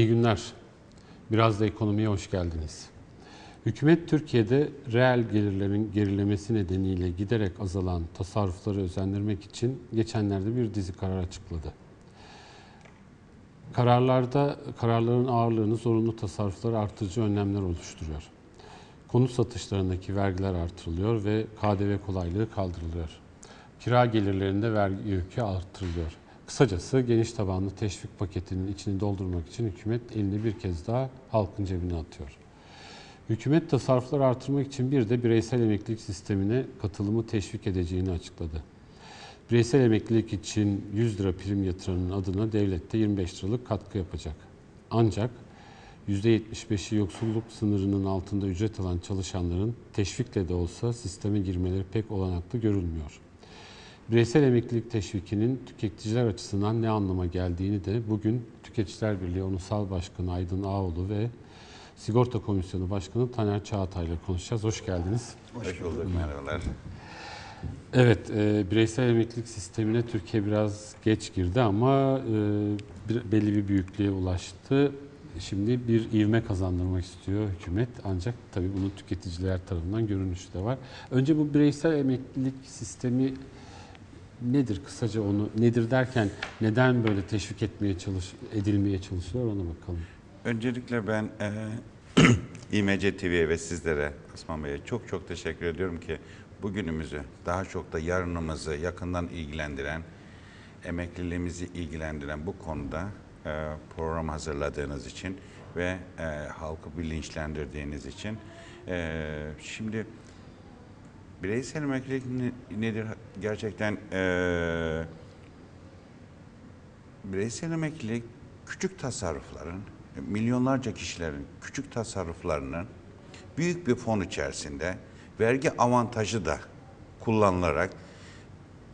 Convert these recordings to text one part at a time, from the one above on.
İyi günler. Biraz da ekonomiye hoş geldiniz. Hükümet Türkiye'de reel gelirlerin gerilemesi nedeniyle giderek azalan tasarrufları özendirmek için geçenlerde bir dizi karar açıkladı. Kararlarda kararların ağırlığını zorunlu tasarrufları artırıcı önlemler oluşturuyor. Konut satışlarındaki vergiler artırılıyor ve KDV kolaylığı kaldırılıyor. Kira gelirlerinde vergi yükü artırılıyor. Kısacası geniş tabanlı teşvik paketinin içini doldurmak için hükümet elini bir kez daha halkın cebine atıyor. Hükümet tasarrufları artırmak için bir de bireysel emeklilik sistemine katılımı teşvik edeceğini açıkladı. Bireysel emeklilik için 100 lira prim yatıranın adına devlet de 25 liralık katkı yapacak. Ancak %75'i yoksulluk sınırının altında ücret alan çalışanların teşvikle de olsa sisteme girmeleri pek olanaklı görülmüyor. Bireysel emeklilik teşvikinin tüketiciler açısından ne anlama geldiğini de bugün Tüketiciler Birliği Ulusal Başkanı Aydın Ağoğlu ve Sigorta Komisyonu Başkanı Taner Çağatay ile konuşacağız. Hoş geldiniz. Hoş bulduk, merhabalar. Evet, e, bireysel emeklilik sistemine Türkiye biraz geç girdi ama e, bir, belli bir büyüklüğe ulaştı. Şimdi bir ivme kazandırmak istiyor hükümet ancak tabii bunun tüketiciler tarafından görünüşü de var. Önce bu bireysel emeklilik sistemi nedir kısaca onu nedir derken neden böyle teşvik etmeye çalış edilmeye çalışıyor ona bakalım. Öncelikle ben e, İMC TV'ye ve sizlere Osman Bey'e çok çok teşekkür ediyorum ki bugünümüzü daha çok da yarınımızı yakından ilgilendiren, emekliliğimizi ilgilendiren bu konuda e, program hazırladığınız için ve e, halkı bilinçlendirdiğiniz için. E, şimdi bireysel emeklilik ne- nedir? Gerçekten e, bireysel emeklilik küçük tasarrufların, milyonlarca kişilerin küçük tasarruflarının büyük bir fon içerisinde vergi avantajı da kullanılarak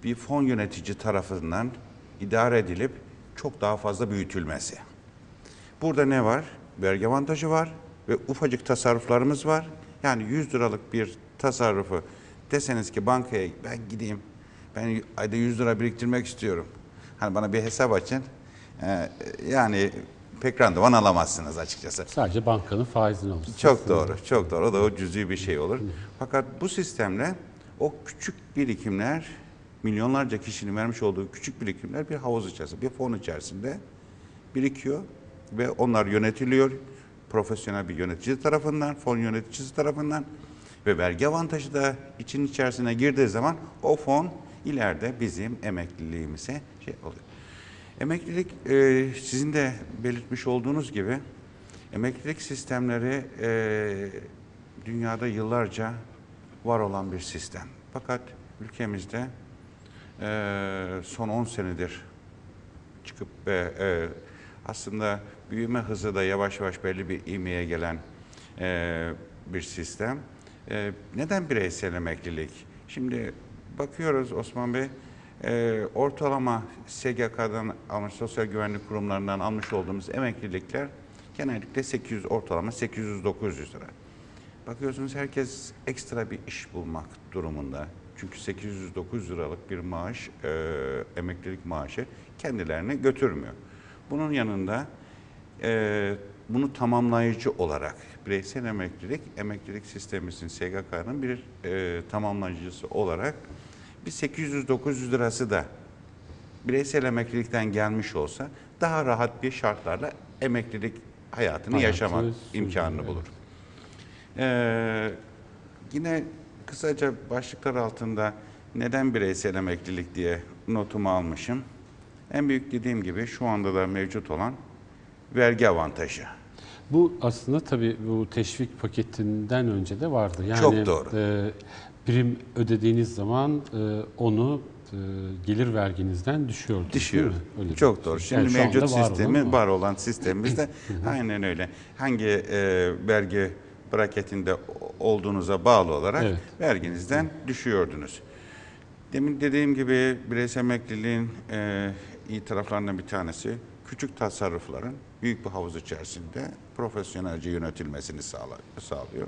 bir fon yönetici tarafından idare edilip çok daha fazla büyütülmesi. Burada ne var? Vergi avantajı var ve ufacık tasarruflarımız var. Yani 100 liralık bir tasarrufu deseniz ki bankaya ben gideyim, ben ayda 100 lira biriktirmek istiyorum. Hani bana bir hesap açın. Ee, yani pek randıman alamazsınız açıkçası. Sadece bankanın faizini alırsınız. Çok doğru, çok doğru. O da o cüzi bir şey olur. Fakat bu sistemle o küçük birikimler, milyonlarca kişinin vermiş olduğu küçük birikimler bir havuz içerisinde, bir fon içerisinde birikiyor ve onlar yönetiliyor. Profesyonel bir yönetici tarafından, fon yöneticisi tarafından ve vergi avantajı da için içerisine girdiği zaman o fon ileride bizim emekliliğimize şey oluyor. Emeklilik e, sizin de belirtmiş olduğunuz gibi emeklilik sistemleri e, dünyada yıllarca var olan bir sistem. Fakat ülkemizde e, son 10 senedir çıkıp ve e, aslında büyüme hızı da yavaş yavaş belli bir ivmeye gelen e, bir sistem. E, neden bireysel emeklilik? Şimdi bakıyoruz Osman Bey, e, ortalama SGK'dan almış, sosyal güvenlik kurumlarından almış olduğumuz emeklilikler genellikle 800 ortalama 800-900 lira. Bakıyorsunuz herkes ekstra bir iş bulmak durumunda. Çünkü 800-900 liralık bir maaş, e, emeklilik maaşı kendilerini götürmüyor. Bunun yanında e, bunu tamamlayıcı olarak bireysel emeklilik, emeklilik sistemimizin SGK'nın bir e, tamamlayıcısı olarak bir 800-900 lirası da bireysel emeklilikten gelmiş olsa daha rahat bir şartlarla emeklilik hayatını Hayatı yaşamak imkanını evet. bulur. Ee, yine kısaca başlıklar altında neden bireysel emeklilik diye notumu almışım. En büyük dediğim gibi şu anda da mevcut olan vergi avantajı. Bu aslında tabii bu teşvik paketinden önce de vardı. Yani Çok doğru. e, prim ödediğiniz zaman e, onu e, gelir verginizden düşüyordunuz. Düşüyor. Öyle Çok doğru. şey. Şimdi Yani mevcut var olan sistemi o. var olan sistemimizde aynen öyle. Hangi e, vergi braketinde olduğunuza bağlı olarak Evet. verginizden düşüyordunuz. Demin dediğim gibi bireysel emekliliğin e, iyi taraflarından bir tanesi küçük tasarrufların büyük bir havuz içerisinde profesyonelce yönetilmesini sağlıyor.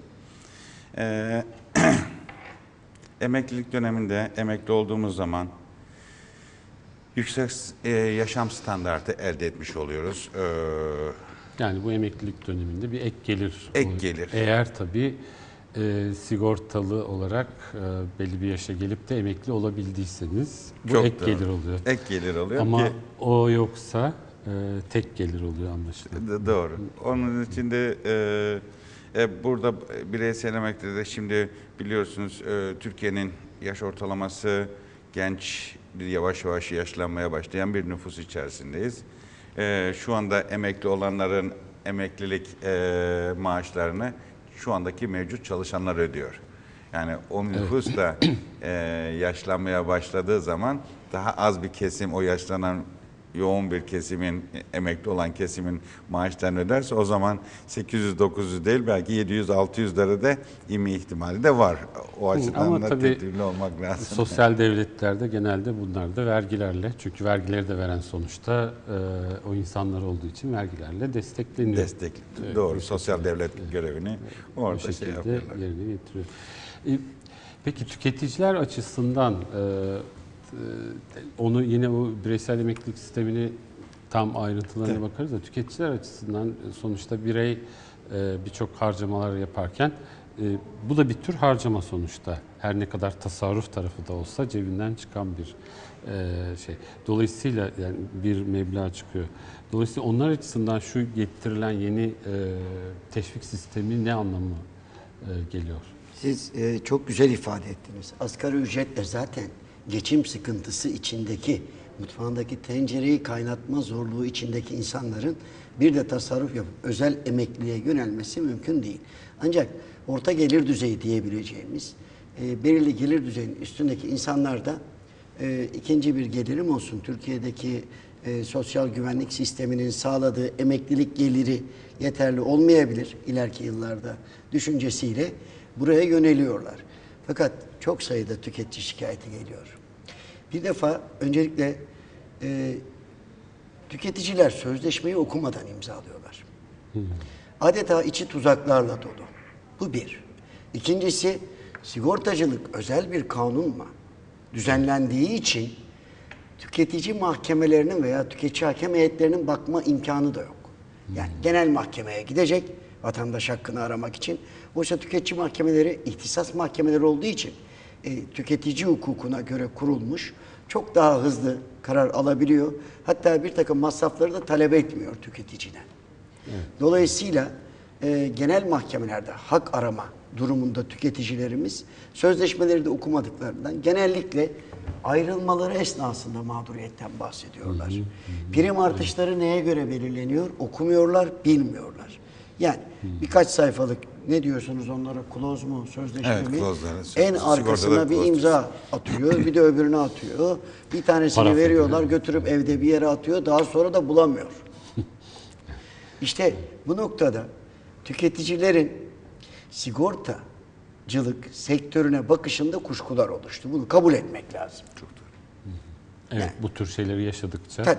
E, emeklilik döneminde emekli olduğumuz zaman yüksek e, yaşam standartı elde etmiş oluyoruz. E, Yani bu emeklilik döneminde bir ek gelir. Ek olur. gelir. Eğer tabii e, sigortalı olarak e, belli bir yaşa gelip de emekli olabildiyseniz bu Çok ek doğru. gelir oluyor. Ek gelir oluyor Ama ki o yoksa e, tek gelir oluyor anlaşılan. D- Doğru. Onun için de e, e, burada bireysel emekli de şimdi biliyorsunuz e, Türkiye'nin yaş ortalaması genç yavaş yavaş yaşlanmaya başlayan bir nüfus içerisindeyiz. E, şu anda emekli olanların emeklilik e, maaşlarını şu andaki mevcut çalışanlar ödüyor. Yani o nüfus da e, yaşlanmaya başladığı zaman daha az bir kesim o yaşlanan yoğun bir kesimin, emekli olan kesimin maaşlarını öderse o zaman 800-900 değil belki 700-600 lira inme ihtimali de var. O açıdan ama da tedbirli olmak lazım. Sosyal devletlerde genelde bunlar da vergilerle çünkü vergileri de veren sonuçta e, o insanlar olduğu için vergilerle destekleniyor. Destek. Evet, Doğru. Sosyal devlet görevini bu orada şey şekilde yapıyorlar. yerine getiriyor. E, Peki tüketiciler açısından e, onu yine o bireysel emeklilik sistemini tam ayrıntılarına Evet. bakarız da tüketiciler açısından sonuçta birey e, birçok harcamalar yaparken e, bu da bir tür harcama sonuçta. Her ne kadar tasarruf tarafı da olsa cebinden çıkan bir e, şey. Dolayısıyla yani bir meblağ çıkıyor. Dolayısıyla onlar açısından şu getirilen yeni e, teşvik sistemi ne anlamı e, geliyor? Siz e, çok güzel ifade ettiniz. Asgari ücretle zaten geçim sıkıntısı içindeki, mutfağındaki tencereyi kaynatma zorluğu içindeki insanların bir de tasarruf yapıp özel emekliliğe yönelmesi mümkün değil. Ancak orta gelir düzeyi diyebileceğimiz e, belirli gelir düzeyinin üstündeki insanlar da e, ikinci bir gelirim olsun. Türkiye'deki e, sosyal güvenlik sisteminin sağladığı emeklilik geliri yeterli olmayabilir ileriki yıllarda düşüncesiyle buraya yöneliyorlar. Fakat çok sayıda tüketici şikayeti geliyor. Bir defa öncelikle e, tüketiciler sözleşmeyi okumadan imzalıyorlar. Adeta içi tuzaklarla dolu. Bu bir. İkincisi sigortacılık özel bir kanunla düzenlendiği için tüketici mahkemelerinin veya tüketici hakem heyetlerinin bakma imkanı da yok. Yani genel mahkemeye gidecek vatandaş hakkını aramak için. Oysa tüketici mahkemeleri ihtisas mahkemeleri olduğu için e, tüketici hukukuna göre kurulmuş çok daha hızlı karar alabiliyor. Hatta bir takım masrafları da talep etmiyor tüketiciden. Dolayısıyla e, genel mahkemelerde hak arama durumunda tüketicilerimiz sözleşmeleri de okumadıklarından genellikle ayrılmaları esnasında mağduriyetten bahsediyorlar. Prim artışları neye göre belirleniyor? Okumuyorlar, bilmiyorlar. Yani birkaç sayfalık ne diyorsunuz onlara kloz mu sözleşme Evet, mi? En arkasına bir kloz imza atıyor, bir de öbürünü atıyor. Bir tanesini Paraf ediyor. veriyorlar, götürüp evde bir yere atıyor. Daha sonra da bulamıyor. İşte bu noktada tüketicilerin sigortacılık sektörüne bakışında kuşkular oluştu. Bunu kabul etmek lazım. Evet, Yani- bu tür şeyleri yaşadıkça. Tabii.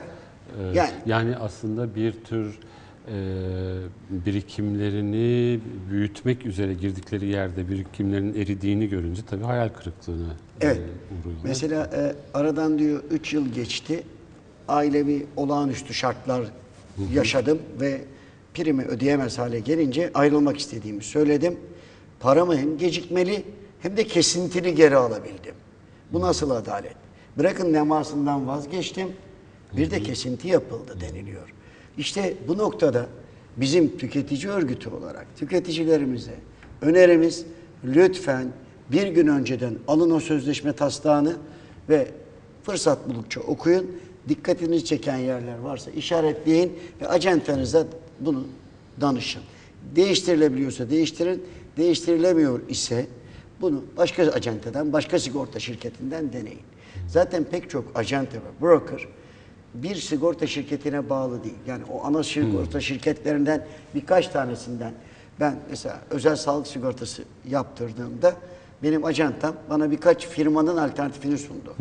e, Yani- yani aslında bir tür birikimlerini büyütmek üzere girdikleri yerde birikimlerin eridiğini görünce tabii hayal kırıklığına e, Evet. uğruyorlar. Mesela e, aradan diyor 3 yıl geçti. Ailevi olağanüstü şartlar yaşadım ve primi ödeyemez hale gelince ayrılmak istediğimi söyledim. Paramı hem gecikmeli hem de kesintili geri alabildim. Bu nasıl adalet? Bırakın nemasından vazgeçtim. Bir de kesinti yapıldı deniliyor. İşte bu noktada bizim tüketici örgütü olarak tüketicilerimize önerimiz lütfen bir gün önceden alın o sözleşme taslağını ve fırsat buldukça okuyun. Dikkatinizi çeken yerler varsa işaretleyin ve acentanıza bunu danışın. Değiştirilebiliyorsa değiştirin, değiştirilemiyor ise bunu başka acentadan, başka sigorta şirketinden deneyin. Zaten pek çok acente ve broker bir sigorta şirketine bağlı değil. Yani o ana sigorta şirketlerinden birkaç tanesinden ben mesela özel sağlık sigortası yaptırdığımda benim ajantam bana birkaç firmanın alternatifini sundu.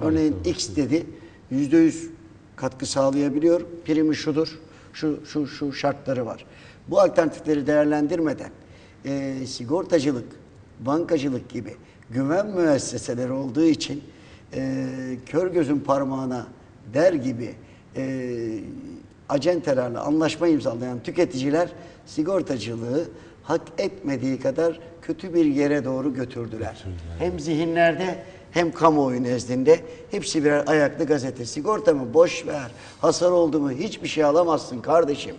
Örneğin X dedi yüzde yüz katkı sağlayabiliyor. Primi şudur. Şu, şu, şu şartları var. Bu alternatifleri değerlendirmeden e, sigortacılık, bankacılık gibi güven müesseseleri olduğu için e, kör gözün parmağına der gibi e, acentelerle anlaşma imzalayan tüketiciler sigortacılığı hak etmediği kadar kötü bir yere doğru götürdüler. Hem zihinlerde hem kamuoyu nezdinde hepsi birer ayaklı gazete. Sigorta mı? Boş ver. Hasar oldu mu? Hiçbir şey alamazsın kardeşim.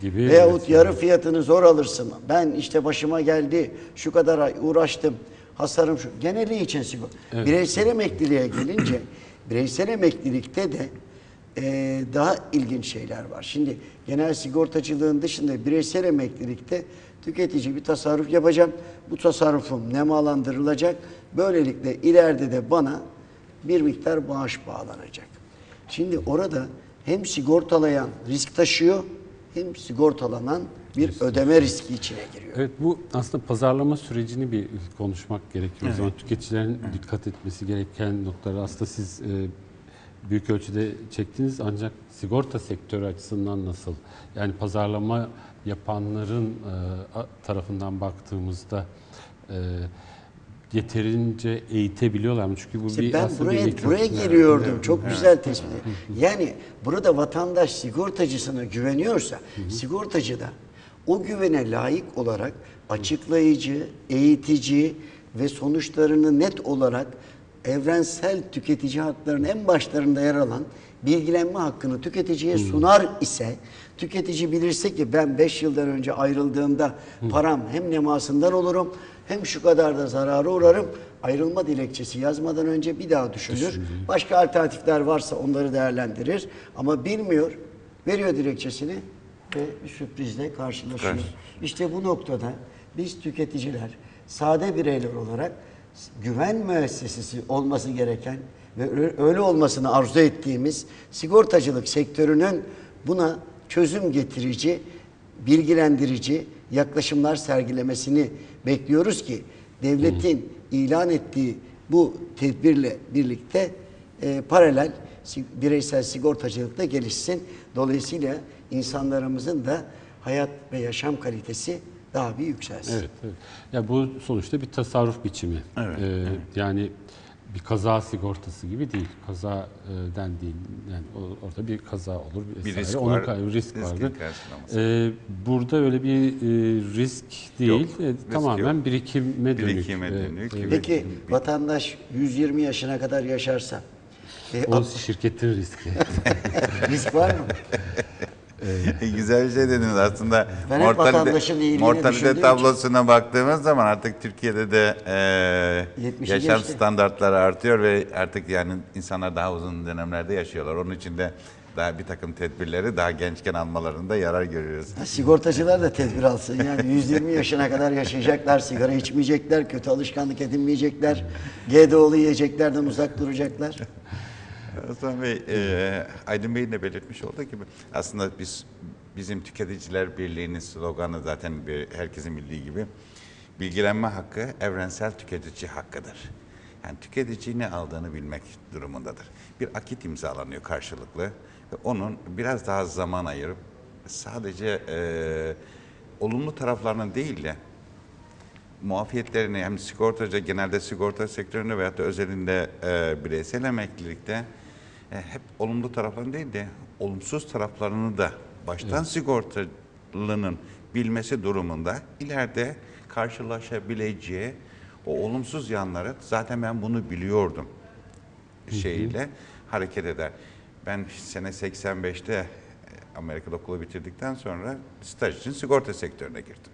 Gibi, Veyahut evet. yarı fiyatını zor alırsın. Ben işte başıma geldi, şu kadar ay uğraştım, hasarım şu. Geneli için sigorta. Bireysel emekliliğe gelince, bireysel emeklilikte de e, daha ilginç şeyler var. Şimdi genel sigortacılığın dışında bireysel emeklilikte tüketici bir tasarruf yapacağım. Bu tasarrufum nemalandırılacak. Böylelikle ileride de bana bir miktar bağış bağlanacak. Şimdi orada hem sigortalayan risk taşıyor hem sigortalanan bir ödeme riski içine giriyor. Evet bu aslında pazarlama sürecini bir konuşmak gerekiyor. O zaman tüketicilerin dikkat etmesi gereken noktaları aslında siz e, büyük ölçüde çektiniz ancak sigorta sektörü açısından nasıl? Yani pazarlama yapanların e, tarafından baktığımızda e, yeterince eğitebiliyorlar mı? Çünkü bu İşte bir ben aslında buraya bir buraya Evet. geliyordum. Çok güzel tespit. Yani burada vatandaş sigortacısına güveniyorsa, sigortacı da o güvene layık olarak açıklayıcı, eğitici ve sonuçlarını net olarak evrensel tüketici haklarının en başlarında yer alan bilgilenme hakkını tüketiciye sunar ise tüketici bilirse ki ben 5 yıldan önce ayrıldığımda param hem nemasından olurum hem şu kadar da zarara uğrarım. Ayrılma dilekçesi yazmadan önce bir daha düşünür. Başka alternatifler varsa onları değerlendirir. Ama bilmiyor. Veriyor dilekçesini ve bir sürprizle karşılaşıyor. Karşı- İşte bu noktada biz tüketiciler sade bireyler olarak güven müessesesi olması gereken ve öyle olmasını arzu ettiğimiz sigortacılık sektörünün buna çözüm getirici, bilgilendirici yaklaşımlar sergilemesini bekliyoruz ki devletin ilan ettiği bu tedbirle birlikte e, paralel bireysel sigortacılık da gelişsin. Dolayısıyla insanlarımızın da hayat ve yaşam kalitesi daha bir yükselsin. Evet, evet. Ya bu sonuçta bir tasarruf biçimi. Evet, Ee, Yani bir kaza sigortası gibi değil. Kazadan değil. Yani o- orada bir kaza olur Bir vesaire. risk Onun var, ka- risk vardır. karşılaması. Ee, burada öyle bir e, risk değil. Yok, E, risk tamamen yok. birikime dönük. Birikime e, dönük. e, Peki vatandaş 120 yaşına kadar yaşarsa e, O şirketin riski. risk var mı? Güzel bir şey dediniz aslında. Ben hep vatandaşın iyiliğini mortalite tablosuna baktığımız zaman artık Türkiye'de de e, 70'i yaşam geçti. standartları artıyor ve artık yani insanlar daha uzun dönemlerde yaşıyorlar. Onun için de daha bir takım tedbirleri daha gençken almalarında yarar görüyoruz. Ha, Sigortacılar da tedbir alsın. Yani 120 yaşına kadar yaşayacaklar, sigara içmeyecekler, kötü alışkanlık edinmeyecekler, GDO'lu yiyeceklerden uzak duracaklar. Osman Bey, e, Aydın Bey'in de belirtmiş olduğu gibi aslında biz bizim Tüketiciler Birliği'nin sloganı zaten bir, herkesin bildiği gibi bilgilenme hakkı evrensel tüketici hakkıdır. Yani tüketici ne aldığını bilmek durumundadır. Bir akit imzalanıyor karşılıklı ve onun biraz daha zaman ayırıp sadece e, olumlu taraflarını değil de muafiyetlerini hem sigortacı genelde sigorta sektöründe veyahut da özelinde e, bireysel emeklilikte hep olumlu taraflarını değil de olumsuz taraflarını da baştan sigortalının bilmesi durumunda ileride karşılaşabileceği o olumsuz yanları zaten ben bunu biliyordum şeyiyle hareket eder. Ben sene 85'te e, Amerika'da okulu bitirdikten sonra staj için sigorta sektörüne girdim.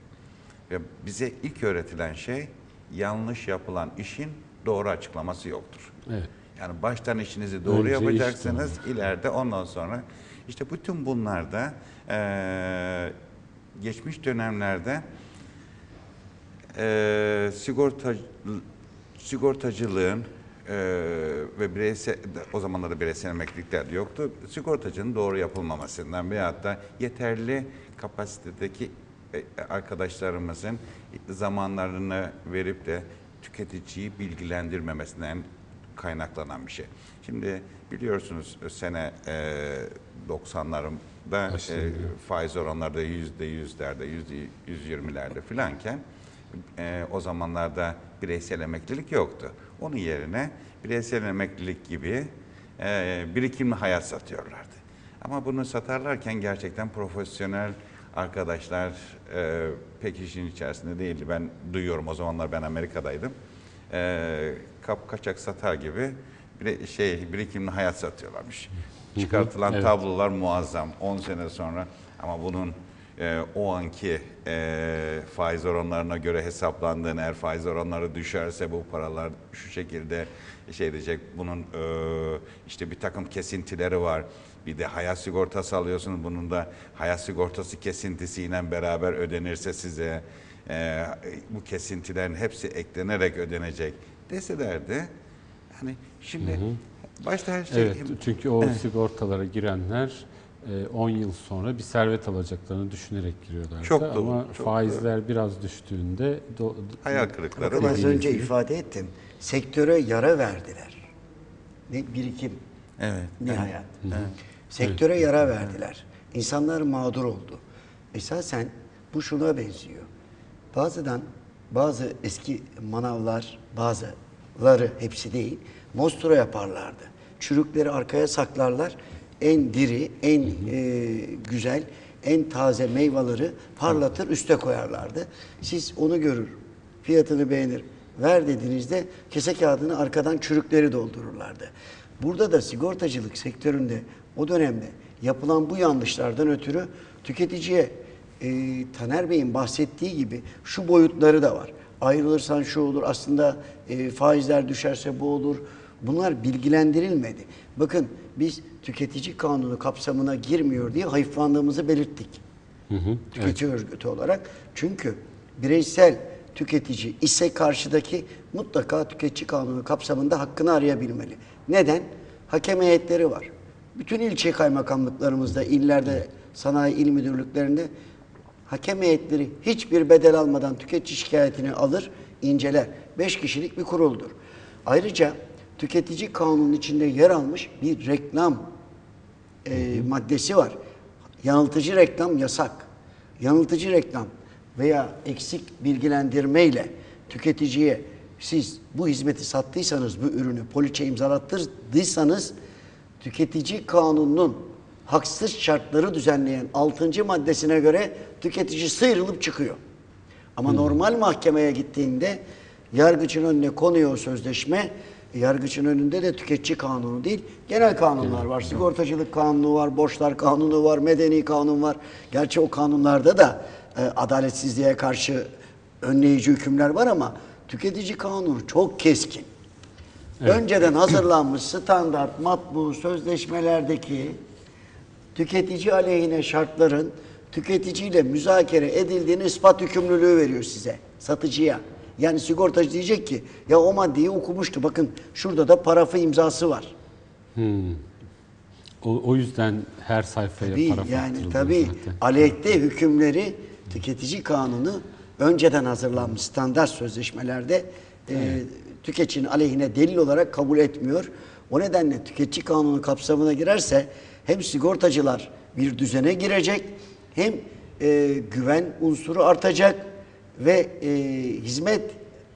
Ve bize ilk öğretilen şey yanlış yapılan işin doğru açıklaması yoktur. Evet. Yani baştan işinizi doğru Önce yapacaksınız, ileride ondan sonra işte bütün bunlarda eee, geçmiş dönemlerde eee sigorta sigortacılığın eee, ve bireysel o zamanlarda bireysel emeklilikler de yoktu. Sigortacının doğru yapılmamasından veyahut da yeterli kapasitedeki e, arkadaşlarımızın zamanlarını verip de tüketiciyi bilgilendirmemesinden kaynaklanan bir şey. Şimdi biliyorsunuz sene e, 90'larında Başladı. e, faiz oranları yüzde yüz yirmilerde filanken e, o zamanlarda bireysel emeklilik yoktu. Onun yerine bireysel emeklilik gibi e, birikimli hayat satıyorlardı. Ama bunu satarlarken gerçekten profesyonel arkadaşlar e, pek işin içerisinde değildi. Ben duyuyorum o zamanlar ben Amerika'daydım. E, kap kaçak satar gibi bir şey birikimli hayat satıyorlarmış. Çıkartılan evet. tablolar muazzam 10 sene sonra ama bunun e, o anki e, faiz oranlarına göre hesaplandığını eğer faiz oranları düşerse bu paralar şu şekilde şey diyecek bunun e, işte bir takım kesintileri var. Bir de hayat sigortası alıyorsunuz. Bunun da hayat sigortası kesintisiyle beraber ödenirse size e, bu kesintilerin hepsi eklenerek ödenecek deselerdi. Hani şimdi başta her şey Evet, çünkü o sigortalara girenler e, 10 yıl sonra bir servet alacaklarını düşünerek giriyorlar. Çok doğru, Ama çok faizler biraz düştüğünde do- hayal kırıkları Bakın var. az önce ifade ettim. Sektöre yara verdiler. Ne birikim, Evet. ne hayat. Sektöre yara verdiler. İnsanlar mağdur oldu. Esasen bu şuna benziyor. Bazıdan bazı eski manavlar, bazıları hepsi değil, mostura yaparlardı. Çürükleri arkaya saklarlar. En diri, en e, güzel, en taze meyveleri parlatır, üste koyarlardı. Siz onu görür, fiyatını beğenir, ver dediğinizde kese kağıdını arkadan çürükleri doldururlardı. Burada da sigortacılık sektöründe o dönemde yapılan bu yanlışlardan ötürü tüketiciye e, Taner Bey'in bahsettiği gibi şu boyutları da var. Ayrılırsan şu olur, aslında e, faizler düşerse bu olur. Bunlar bilgilendirilmedi. Bakın biz tüketici kanunu kapsamına girmiyor diye hayıflandığımızı belirttik. Tüketici örgütü olarak. Çünkü bireysel tüketici ise karşıdaki mutlaka tüketici kanunu kapsamında hakkını arayabilmeli. Neden? Hakem heyetleri var. Bütün ilçe kaymakamlıklarımızda, illerde, sanayi il müdürlüklerinde hakem heyetleri hiçbir bedel almadan tüketici şikayetini alır, inceler. Beş kişilik bir kuruldur. Ayrıca tüketici kanunun içinde yer almış bir reklam e, maddesi var. Yanıltıcı reklam yasak. Yanıltıcı reklam veya eksik bilgilendirmeyle tüketiciye siz bu hizmeti sattıysanız, bu ürünü poliçe imzalattırdıysanız tüketici kanununun haksız şartları düzenleyen 6. maddesine göre tüketici sıyrılıp çıkıyor. Ama normal mahkemeye gittiğinde yargıcın önüne konuyor o sözleşme. Yargıcın önünde de tüketici kanunu değil, genel kanunlar var. Sigortacılık kanunu var, borçlar kanunu var, medeni kanun var. Gerçi o kanunlarda da e, adaletsizliğe karşı önleyici hükümler var ama tüketici kanunu çok keskin. Önceden hazırlanmış standart matbu sözleşmelerdeki tüketici aleyhine şartların tüketiciyle müzakere edildiğini ispat yükümlülüğü veriyor size, satıcıya. Yani sigortacı diyecek ki ya o maddeyi okumuştu bakın şurada da parafı imzası var. o, o yüzden her sayfaya Tabii, para yani tabii zaten. aleyhte hükümleri tüketici kanunu önceden hazırlanmış standart sözleşmelerde e, tüketicinin aleyhine delil olarak kabul etmiyor. O nedenle tüketici kanunu kapsamına girerse hem sigortacılar bir düzene girecek hem e, güven unsuru artacak ve e, hizmet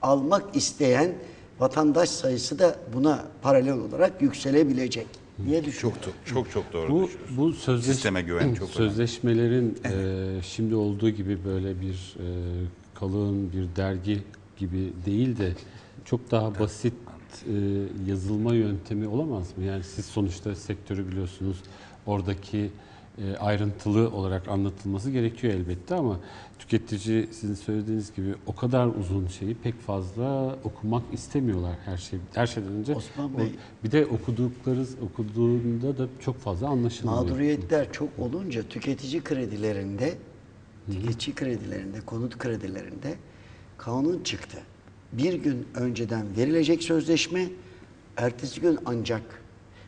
almak isteyen vatandaş sayısı da buna paralel olarak yükselebilecek diye düşünüyorum. Çok çok çok doğru Bu, bu sözleş- Sisteme güven çok önemli. sözleşmelerin e, şimdi olduğu gibi böyle bir e, kalın bir dergi gibi değil de çok daha basit e, yazılma yöntemi olamaz mı? Yani siz sonuçta sektörü biliyorsunuz. Oradaki e, ayrıntılı olarak anlatılması gerekiyor elbette ama tüketici sizin söylediğiniz gibi o kadar uzun şeyi pek fazla okumak istemiyorlar her şey. Her şeyden önce Osman o- Bey. bir de okudukları okuduğunda da çok fazla anlaşılmıyor. Mağduriyetler çok olunca tüketici kredilerinde, tüketici kredilerinde, konut kredilerinde kanun çıktı. Bir gün önceden verilecek sözleşme, ertesi gün ancak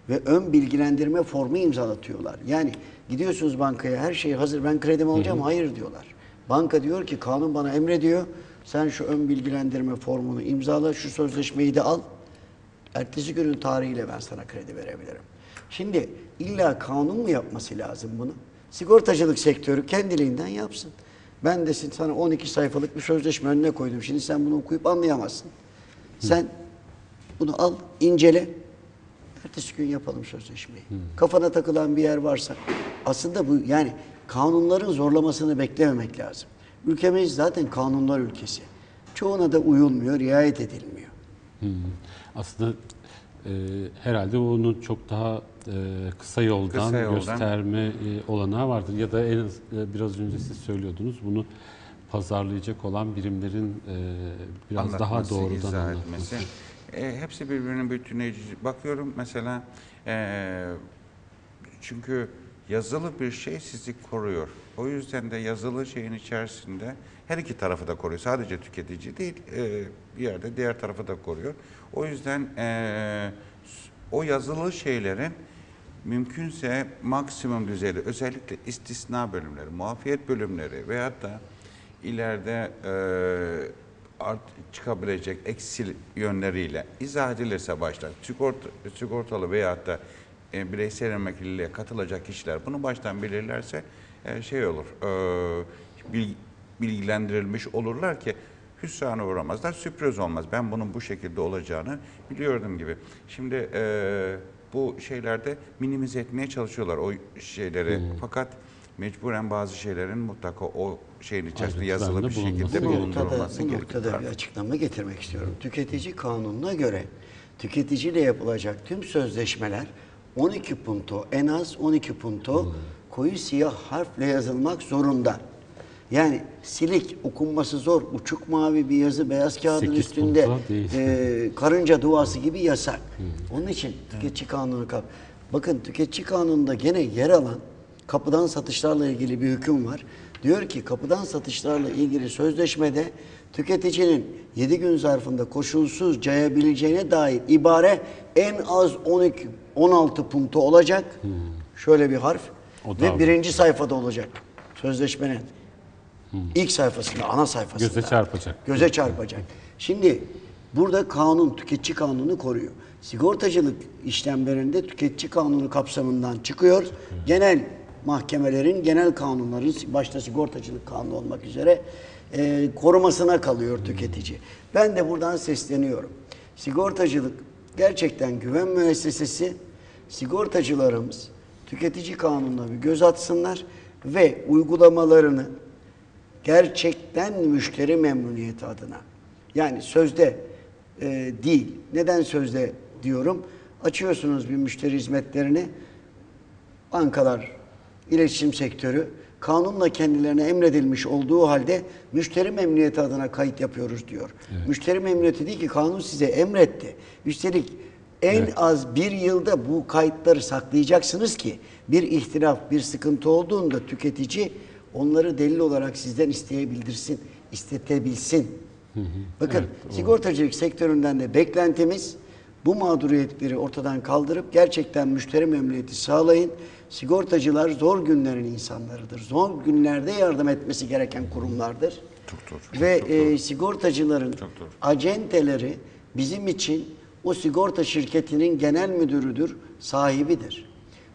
ve ön bilgilendirme formu imzalatıyorlar. Yani gidiyorsunuz bankaya her şey hazır ben kredimi alacağım hayır diyorlar. Banka diyor ki kanun bana emrediyor sen şu ön bilgilendirme formunu imzala şu sözleşmeyi de al. Ertesi günün tarihiyle ben sana kredi verebilirim. Şimdi illa kanun mu yapması lazım bunu? Sigortacılık sektörü kendiliğinden yapsın. Ben de sana 12 sayfalık bir sözleşme önüne koydum. Şimdi sen bunu okuyup anlayamazsın. Sen bunu al, incele. ertesi gün yapalım sözleşmeyi. Kafana takılan bir yer varsa aslında bu yani kanunların zorlamasını beklememek lazım. Ülkemiz zaten kanunlar ülkesi. Çoğuna da uyulmuyor, riayet edilmiyor. Hı. Aslında e, herhalde onun çok daha e, kısa yoldan Kısa yoldan. gösterme e, olanağı vardır. Ya da en az e, biraz önce siz söylüyordunuz bunu pazarlayacak olan birimlerin e, biraz daha Anlatması, doğrudan izah anlatması. etmesi. E, hepsi birbirinin bütünleyici. Bakıyorum mesela e, çünkü yazılı bir şey sizi koruyor. O yüzden de yazılı şeyin içerisinde her iki tarafı da koruyor. Sadece tüketici değil, e, bir yerde diğer tarafı da koruyor. O yüzden e, o yazılı şeylerin mümkünse maksimum düzeyde özellikle istisna bölümleri, muafiyet bölümleri veyahut da ileride e, art, çıkabilecek eksil yönleriyle izah edilirse baştan sigorta, sigortalı veyahut da e, bireysel emekliliğe katılacak kişiler bunu baştan belirlerse şey olur e, bil- bilgilendirilmiş olurlar ki hüsrana uğramazlar, sürpriz olmaz. Ben bunun bu şekilde olacağını biliyordum gibi. Şimdi e, bu şeylerde minimize etmeye çalışıyorlar o şeyleri. Fakat mecburen bazı şeylerin mutlaka o şeyin içerisinde yazılı bir şekilde Bu bulundurulması bu gerekiyor. noktada bir açıklama getirmek istiyorum. Tüketici kanununa göre tüketiciyle yapılacak tüm sözleşmeler 12 punto, en az 12 punto koyu siyah harfle yazılmak zorunda. Yani silik, okunması zor, uçuk mavi bir yazı beyaz kağıdın Sekiz üstünde punto değil. e, karınca duası gibi yasak. Onun için tüketici kanunu kap. Bakın tüketici kanununda gene yer alan kapıdan satışlarla ilgili bir hüküm var. Diyor ki kapıdan satışlarla ilgili sözleşmede tüketicinin 7 gün zarfında koşulsuz cayabileceğine dair ibare en az 12 16 punto olacak. Şöyle bir harf O ve var. birinci sayfada olacak sözleşmenin. İlk sayfasında, ana sayfasında. Göze çarpacak. Göze çarpacak. Şimdi burada kanun, tüketici kanunu koruyor. Sigortacılık işlemlerinde tüketici kanunu kapsamından çıkıyor. Genel mahkemelerin, genel kanunların, başta sigortacılık kanunu olmak üzere e, korumasına kalıyor tüketici. Ben de buradan sesleniyorum. Sigortacılık gerçekten güven müessesesi. Sigortacılarımız tüketici kanununa bir göz atsınlar ve uygulamalarını gerçekten müşteri memnuniyeti adına. Yani sözde e, değil. Neden sözde diyorum? Açıyorsunuz bir müşteri hizmetlerini. Bankalar, iletişim sektörü kanunla kendilerine emredilmiş olduğu halde müşteri memnuniyeti adına kayıt yapıyoruz diyor. Müşteri memnuniyeti değil ki kanun size emretti. Üstelik en az bir yılda bu kayıtları saklayacaksınız ki bir ihtilaf, bir sıkıntı olduğunda tüketici onları delil olarak sizden isteyebildirsin, istetebilsin. Bakın sigortacılık sektöründen de beklentimiz bu mağduriyetleri ortadan kaldırıp gerçekten müşteri memnuniyeti sağlayın. Sigortacılar zor günlerin insanlarıdır. Zor günlerde yardım etmesi gereken kurumlardır. Çok doğru, Ve çok e, sigortacıların Çok doğru. acenteleri bizim için o sigorta şirketinin genel müdürüdür, sahibidir.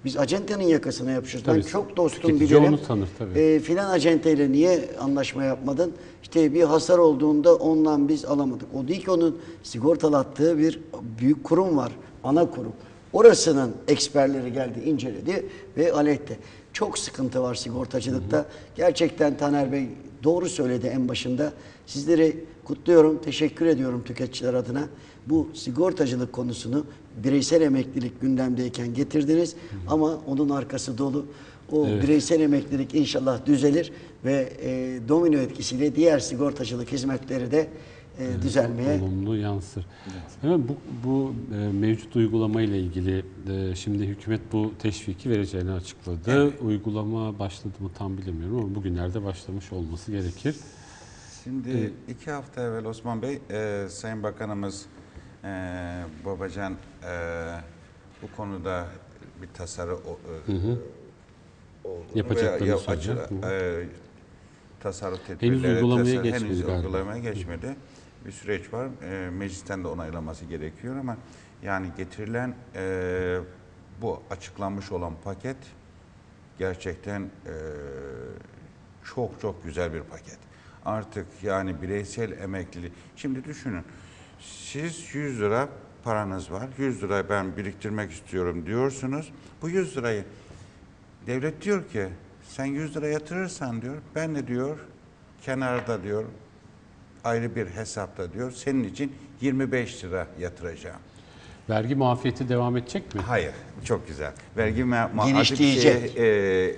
Biz acentenin yakasına yapışıyoruz. Ben çok dostum bilirim. onu tanır tabii. E, filan acenteyle niye anlaşma yapmadın? İşte bir hasar olduğunda ondan biz alamadık. O değil ki onun sigortalattığı bir büyük kurum var. Ana kurum. Orasının eksperleri geldi, inceledi ve aleyhte. Çok sıkıntı var sigortacılıkta. Gerçekten Taner Bey doğru söyledi en başında. Sizleri kutluyorum, teşekkür ediyorum tüketiciler adına. Bu sigortacılık konusunu bireysel emeklilik gündemdeyken getirdiniz ama onun arkası dolu. O bireysel emeklilik inşallah düzelir ve e, domino etkisiyle diğer sigortacılık hizmetleri de e, düzelmeye olumlu yansır. Evet, bu bu e, mevcut uygulama ile ilgili e, şimdi hükümet bu teşviki vereceğini açıkladı. Uygulama başladı mı tam bilemiyorum ama bugünlerde başlamış olması gerekir. Şimdi iki hafta evvel Osman Bey, e, Sayın Bakanımız e, Babacan e, bu konuda bir tasarı e, olduğunu Yapacaklarını veya açı- Hı e, tasarruf tedbirleri uygulamaya tasar- geçmedi henüz galiba. uygulamaya geçmedi. Bir süreç var. E, meclisten de onaylaması gerekiyor ama yani getirilen e, bu açıklanmış olan paket gerçekten e, çok çok güzel bir paket. Artık yani bireysel emeklilik. Şimdi düşünün Siz 100 lira paranız var. 100 lira ben biriktirmek istiyorum diyorsunuz. Bu 100 lirayı devlet diyor ki sen 100 lira yatırırsan diyor ben de diyor kenarda diyor ayrı bir hesapta diyor senin için 25 lira yatıracağım. Vergi muafiyeti devam edecek mi? Hayır, çok güzel. Vergi ma- Genişleyecek. şey, e,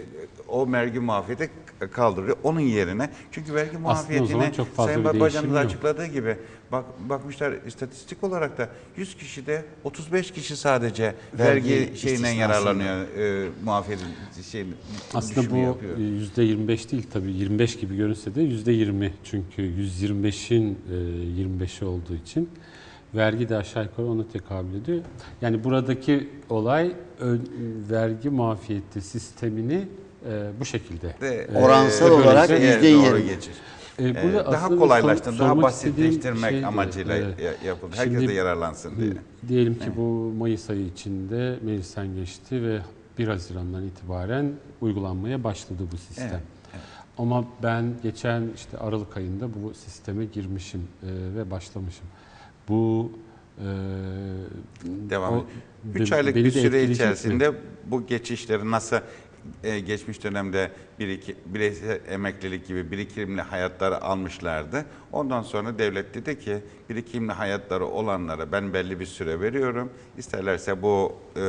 o vergi muafiyeti kaldırıyor. Onun yerine çünkü vergi muafiyetine Sayın Babacan'ın da yok. açıkladığı gibi bak bakmışlar istatistik olarak da 100 kişide 35 kişi sadece Vergi vergi, şeyinden yararlanıyor. E, muafiyetin şeyin Aslında bu yapıyor. e, yüzde 25 değil tabii 25 gibi görünse de yüzde 20 çünkü 125'in e, 25'i olduğu için vergi de aşağı yukarı ona tekabül ediyor. Yani buradaki olay ön- vergi muafiyeti sistemini e, bu şekilde. De, e, Oransal böylece- olarak Evet, yüzde doğru yirmi. geçiş. E, burada daha kolaylaştırmak, daha basitleştirmek şey amacıyla e, ya- yapıldı. Herkes şimdi- de yararlansın diye. Diyelim ki bu Mayıs ayı içinde meclisten geçti ve 1 Haziran'dan itibaren uygulanmaya başladı bu sistem. Evet, Ama ben geçen işte Aralık ayında bu sisteme girmişim e, ve başlamışım. Bu e, Devam o- ediyor. 3 be- aylık bir süre etkileyecek mi? içerisinde bu geçişleri nasıl e, geçmiş dönemde biriki, bireysel emeklilik gibi birikimli hayatları almışlardı. Ondan sonra devlet dedi ki birikimli hayatları olanlara ben belli bir süre veriyorum. İsterlerse bu e,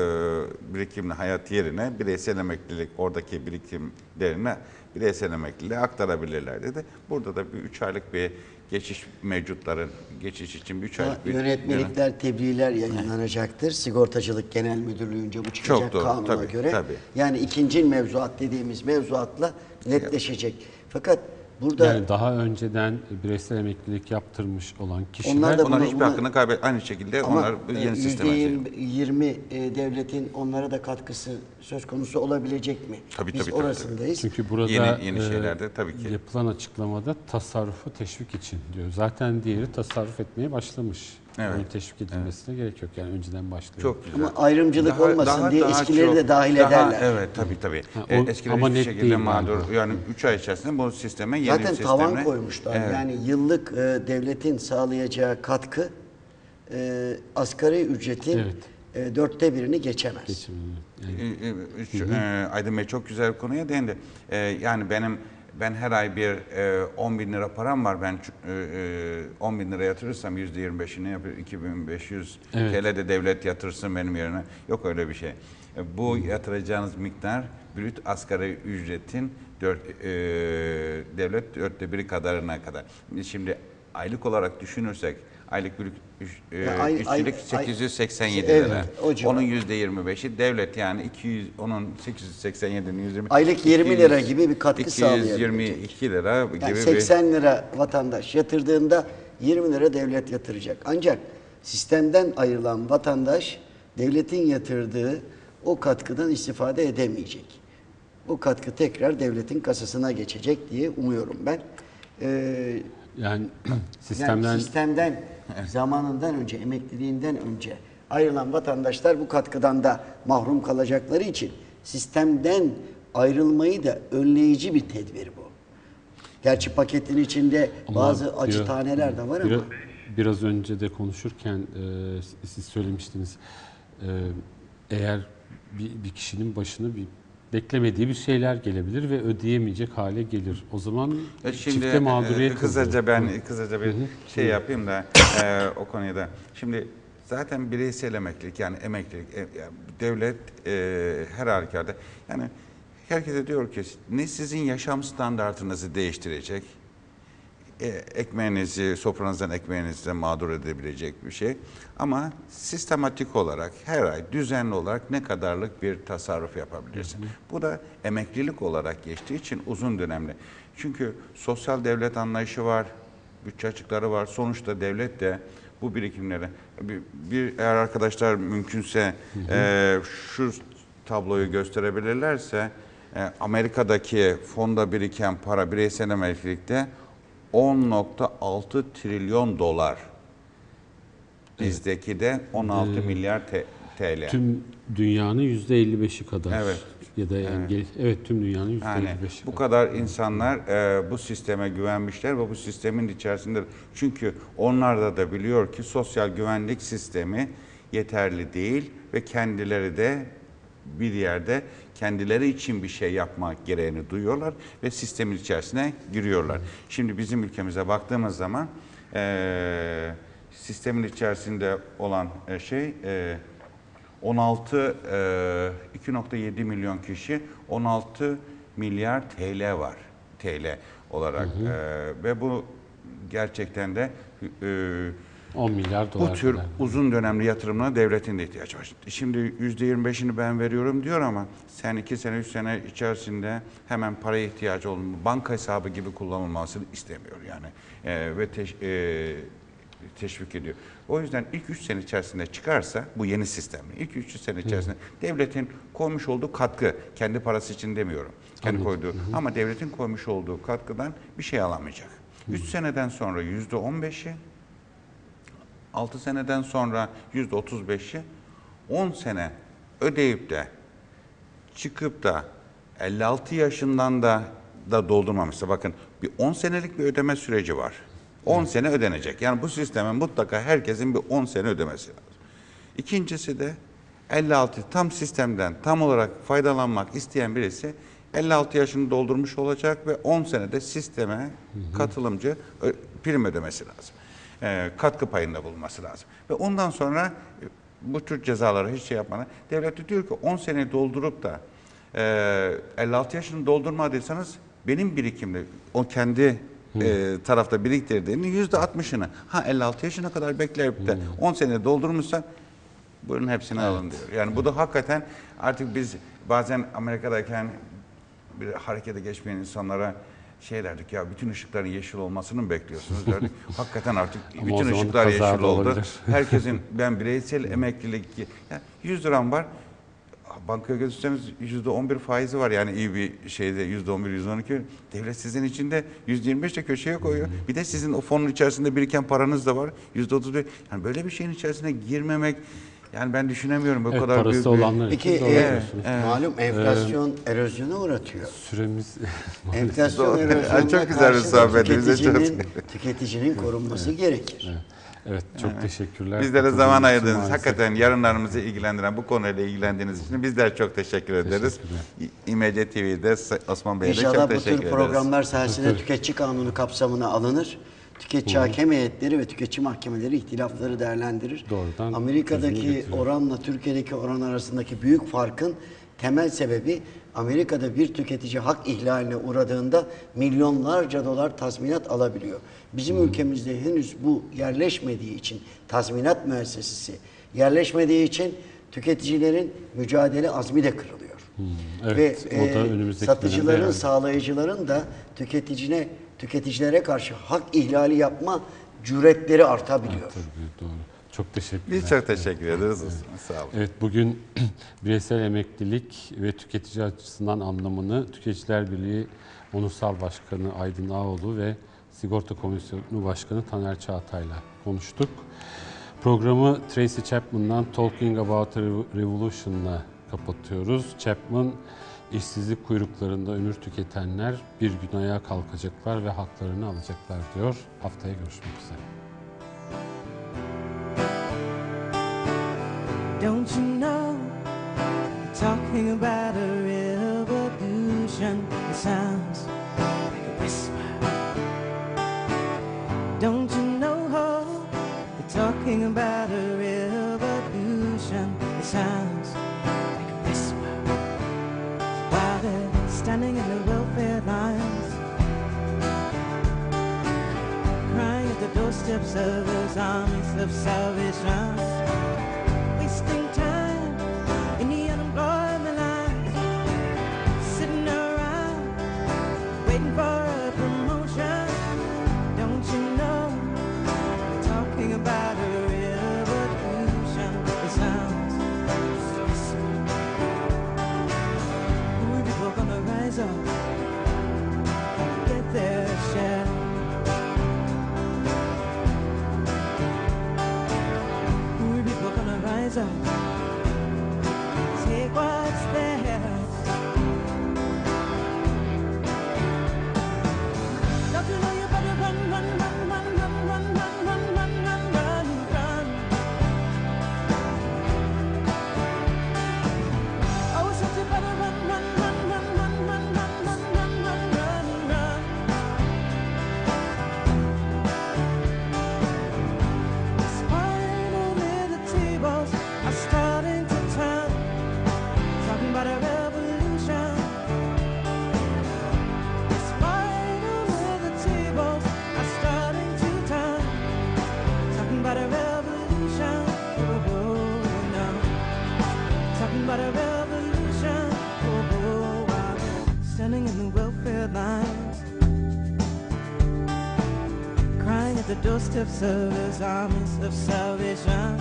birikimli hayat yerine bireysel emeklilik oradaki birikimlerine bireysel emekliliğe aktarabilirler dedi. Burada da bir 3 aylık bir geçiş mevcutların geçiş için bir 3 aylık bir Yönetmelikler, tebliğler yayınlanacaktır. Sigortacılık Genel Müdürlüğü'nce bu çıkacak Çok doğru, kanuna tabii, göre. tabii. Yani ikinci mevzuat dediğimiz mevzuatla netleşecek. Fakat burada Yani daha önceden bireysel emeklilik yaptırmış olan kişiler Onlar da Onlar bunu- hiçbir bunu- hakkını kaybet aynı şekilde ama onlar e, yeni sisteme girecek. %20 e, devletin onlara da katkısı söz konusu olabilecek mi? Tabii, Biz tabii, tabii, orasındayız. Çünkü burada Yeni- yeni e, şeylerde tabii ki. yapılan açıklamada tasarrufu teşvik için diyor. Zaten diğeri tasarruf etmeye başlamış. Evet, Onun teşvik edilmesine gerek yok. Yani önceden başlıyor. Çok güzel. Ama ayrımcılık olmasın diye eskileri çok- de dahil daha- ederler. Evet tabii tabii. Ha, E, o- eskiler ama hiçbir net şekilde değil mağdur. galiba. Yani 3 ay içerisinde bu sisteme yeni Zaten sisteme. tavan koymuşlar. Evet. Yani yıllık e, devletin sağlayacağı katkı e, asgari ücretin Evet. e, dörtte birini geçemez. Geçim, yani E, e, üç- e, Aydın Bey çok güzel bir konuya değindi. E, yani benim ben her ay bir e, 10 bin lira param var. Ben e, e, 10 bin lira yatırırsam yüzde 25'ini yapıyor. 2500 Evet. TL de devlet yatırsın benim yerine. Yok öyle bir şey. E, bu yatıracağınız miktar brüt asgari ücretin dört, e, devlet dörtte biri kadarına kadar. Şimdi aylık olarak düşünürsek aylık bir e, Ya ay- işçilik ay- 887 Evet, lira. o civar. Onun yüzde 25'i devlet yani 200 onun 887'nin 120 Aylık 20 lira gibi bir katkı 222 lira gibi Yani bir 80 lira vatandaş yatırdığında 20 lira devlet yatıracak. Ancak sistemden ayrılan vatandaş devletin yatırdığı o katkıdan istifade edemeyecek. Bu katkı tekrar devletin kasasına geçecek diye umuyorum ben. Ee, yani yani sistemden sistemden zamanından önce, emekliliğinden önce ayrılan vatandaşlar bu katkıdan da mahrum kalacakları için sistemden ayrılmayı da önleyici bir tedbir bu. Gerçi paketin içinde Ama bazı biraz- acı taneler de var biraz, ama biraz önce de konuşurken e, siz söylemiştiniz. E, eğer bir, bir kişinin başına bir beklemediği bir şeyler gelebilir ve ödeyemeyecek hale gelir. O zaman E Şimdi çifte mağduriyet e, kısaca oluyor. ben kısaca bir şey yapayım da e, o konuya da. Şimdi zaten bireysel emeklilik yani emeklilik e, devlet e, her halükarda yani herkese diyor ki ne sizin yaşam standartınızı değiştirecek e, ekmeğinizi, sofranızdan ekmeğinizi mağdur edebilecek bir şey. Ama sistematik olarak her ay düzenli olarak ne kadarlık bir tasarruf yapabilirsin. Bu da emeklilik olarak geçtiği için uzun dönemli. Çünkü sosyal devlet anlayışı var, bütçe açıkları var. Sonuçta devlet de bu birikimleri bir, bir eğer arkadaşlar mümkünse e, şu tabloyu gösterebilirlerse e, Amerika'daki fonda biriken para bireysel emeklilikte 10.6 trilyon dolar. Bizdeki de 16 milyar te- TL. Tüm dünyanın %55'i kadar. Evet. ya da engel evet tüm dünyanın yüzde Yani 55'i. bu kadar insanlar e, bu sisteme güvenmişler ve bu sistemin içerisinde çünkü onlar da da biliyor ki sosyal güvenlik sistemi yeterli değil ve kendileri de bir yerde kendileri için bir şey yapmak gereğini duyuyorlar ve sistemin içerisine giriyorlar. Şimdi bizim ülkemize baktığımız zaman e, sistemin içerisinde olan şey e, 16 e, 2.7 milyon kişi 16 milyar TL var TL olarak E, ve bu gerçekten de e, 10 milyar bu dolar tür kadar. uzun dönemli yatırımlara devletin de ihtiyacı var. Şimdi %25'ini ben veriyorum diyor ama sen 2 sene 3 sene içerisinde hemen paraya ihtiyacı olduğunu banka hesabı gibi kullanılmasını istemiyor yani E, ve teş, e, teşvik ediyor. O yüzden ilk 3 sene içerisinde çıkarsa bu yeni sistemle ilk 3 sene içerisinde devletin koymuş olduğu katkı kendi parası için demiyorum. Kendi koyduğu ama devletin koymuş olduğu katkıdan bir şey alamayacak. 3 seneden sonra %15'i 6 seneden sonra yüzde 35'i 10 sene ödeyip de çıkıp da 56 yaşından da da doldurmamışsa bakın bir 10 senelik bir ödeme süreci var. 10 sene ödenecek. Yani bu sistemin mutlaka herkesin bir 10 sene ödemesi lazım. İkincisi de 56 tam sistemden tam olarak faydalanmak isteyen birisi 56 yaşını doldurmuş olacak ve 10 senede sisteme katılımcı prim ödemesi lazım. Ee, katkı payında bulunması lazım. Ve ondan sonra e, bu tür cezalara hiç şey yapmadan devlet de diyor ki 10 seneyi doldurup da e, 56 yaşını doldurmadıysanız benim birikimli o kendi e, tarafta biriktirdiğinin yüzde 60'ını ha 56 yaşına kadar bekleyip de 10 sene doldurmuşsan bunun hepsini alın diyor. Yani bu da hakikaten artık biz bazen Amerika'dayken bir harekete geçmeyen insanlara şey derdik ya bütün ışıkların yeşil olmasını mı bekliyorsunuz derdik. Hakikaten artık bütün ışıklar yeşil oldu. olabilir. Herkesin ben bireysel emeklilik ya 100 liram var. Bankaya götürseniz yüzde 11 faizi var yani iyi bir şeyde yüzde 11 yüzde 12 devlet sizin içinde yüzde 25 de köşeye koyuyor. Bir de sizin o fonun içerisinde biriken paranız da var yüzde 31 yani böyle bir şeyin içerisine girmemek yani ben düşünemiyorum bu Evet, kadar parası büyük bir- olanlar için Peki doğru e, diyorsunuz. malum enflasyon erozyona uğratıyor. Süremiz Enflasyon erozyonuna Çok güzel bir karşı sohbet. Tüketicinin, tüketicinin korunması gerekir. evet çok teşekkürler. Bizlere zaman ayırdığınız, maalesef. hakikaten yarınlarımızı ilgilendiren bu konuyla ilgilendiğiniz için bizler çok teşekkür ederiz. İmece TV'de Osman Bey'e de çok İnşallah bu teşekkür tür ederiz. programlar sayesinde tüketici kanunu kapsamına alınır. Tüketici hakem heyetleri ve tüketici mahkemeleri ihtilafları değerlendirir. Doğrudan Amerika'daki oranla Türkiye'deki oran arasındaki büyük farkın temel sebebi Amerika'da bir tüketici hak ihlaline uğradığında milyonlarca dolar tazminat alabiliyor. Bizim ülkemizde henüz bu yerleşmediği için tazminat müessesesi yerleşmediği için tüketicilerin mücadele azmi de kırılıyor. Evet, Ve e, satıcıların, herhalde. sağlayıcıların da tüketicine tüketicilere karşı hak ihlali yapma cüretleri artabiliyor. Tabii, doğru. Çok teşekkürler. Biz çok teşekkür ederiz. Sağ olun. Evet bugün bireysel emeklilik ve tüketici açısından anlamını Tüketiciler Birliği Onursal Başkanı Aydın Ağoğlu ve Sigorta Komisyonu Başkanı Taner Çağatay'la konuştuk. Programı Tracy Chapman'dan Talking About a Revolution'la kapatıyoruz. Chapman, işsizlik kuyruklarında ömür tüketenler bir gün ayağa kalkacaklar ve haklarını alacaklar diyor. Haftaya görüşmek üzere. Don't you know? Talking about a revolution. It sounds like a whisper. Don't you know? Talking about a doorsteps of those armies of salvation of his armies of salvation.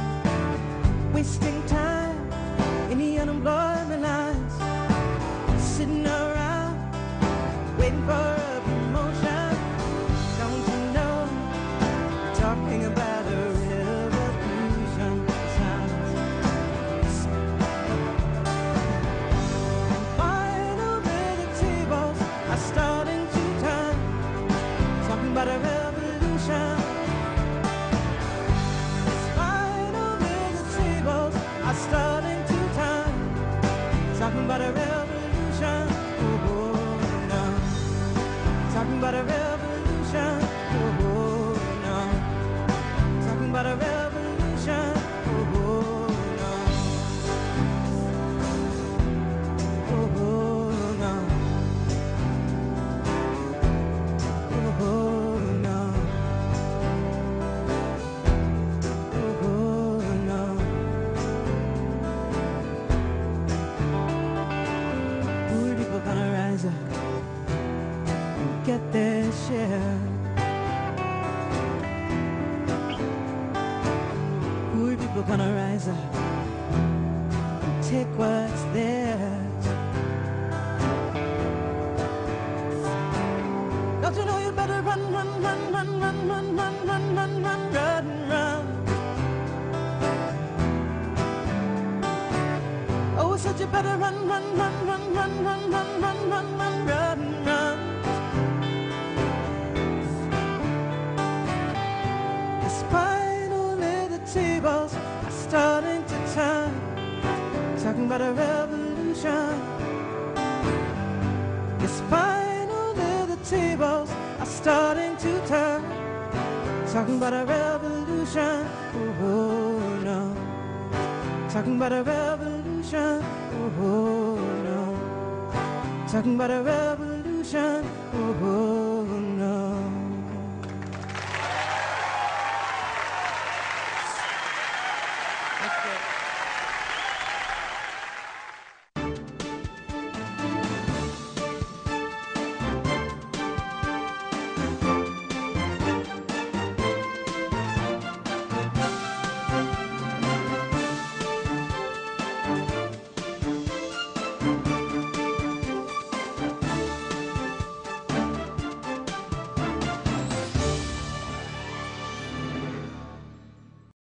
Wasting time said you better run, run, run, run, run, run, run, run, run, run, run, run. It's finally the tables are starting to turn. Talking about a revolution. It's finally the tables are starting to turn. Talking about a revolution. Oh, no. Talking about a revolution. Oh, no. Talking about a revolution. Oh, oh.